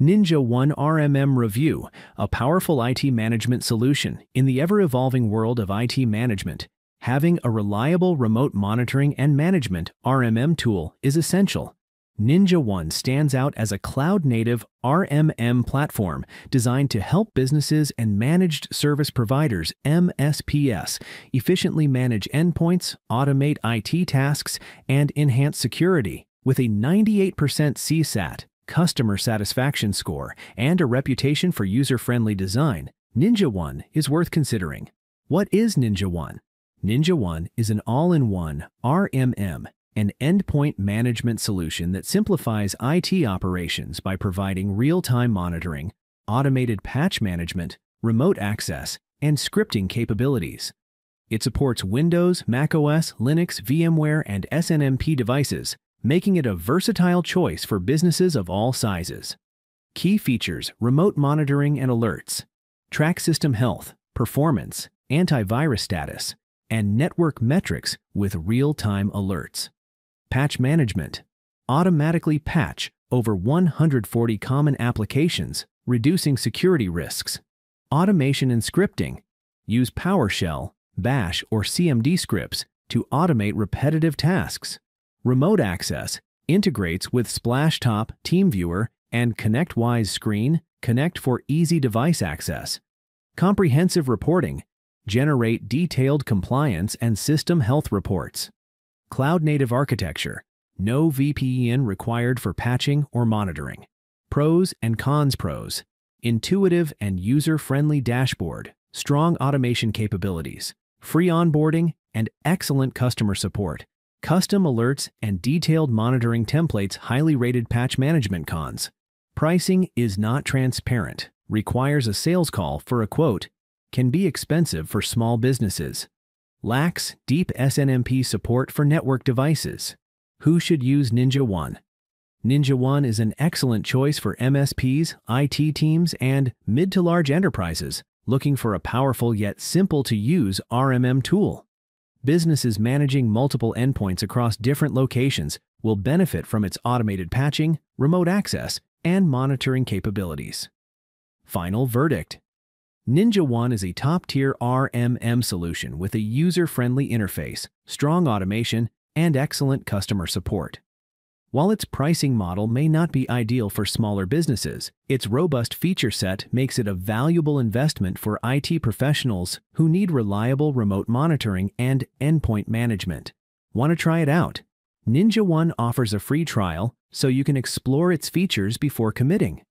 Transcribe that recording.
Ninja One RMM Review, a powerful IT management solution in the ever evolving world of IT management. Having a reliable remote monitoring and management RMM tool is essential. Ninja One stands out as a cloud native RMM platform designed to help businesses and managed service providers MSPS efficiently manage endpoints, automate IT tasks, and enhance security. With a 98% CSAT, customer satisfaction score, and a reputation for user friendly design, Ninja One is worth considering. What is Ninja One? Ninja One is an all in one RMM, an endpoint management solution that simplifies IT operations by providing real time monitoring, automated patch management, remote access, and scripting capabilities. It supports Windows, macOS, Linux, VMware, and SNMP devices making it a versatile choice for businesses of all sizes. Key features remote monitoring and alerts, track system health, performance, antivirus status, and network metrics with real time alerts. Patch management automatically patch over 140 common applications, reducing security risks. Automation and scripting use PowerShell, Bash, or CMD scripts to automate repetitive tasks. Remote Access integrates with Splashtop, TeamViewer, and ConnectWise Screen, Connect for easy device access. Comprehensive reporting generate detailed compliance and system health reports. Cloud native architecture no VPN required for patching or monitoring. Pros and cons pros intuitive and user friendly dashboard, strong automation capabilities, free onboarding, and excellent customer support. Custom alerts and detailed monitoring templates highly rated patch management cons. Pricing is not transparent, requires a sales call for a quote, can be expensive for small businesses. Lacks deep SNMP support for network devices. Who should use Ninja One? Ninja One is an excellent choice for MSPs, IT teams, and mid to large enterprises looking for a powerful yet simple to use RMM tool. Businesses managing multiple endpoints across different locations will benefit from its automated patching, remote access, and monitoring capabilities. Final verdict Ninja One is a top tier RMM solution with a user friendly interface, strong automation, and excellent customer support. While its pricing model may not be ideal for smaller businesses, its robust feature set makes it a valuable investment for IT professionals who need reliable remote monitoring and endpoint management. Want to try it out? Ninja One offers a free trial so you can explore its features before committing.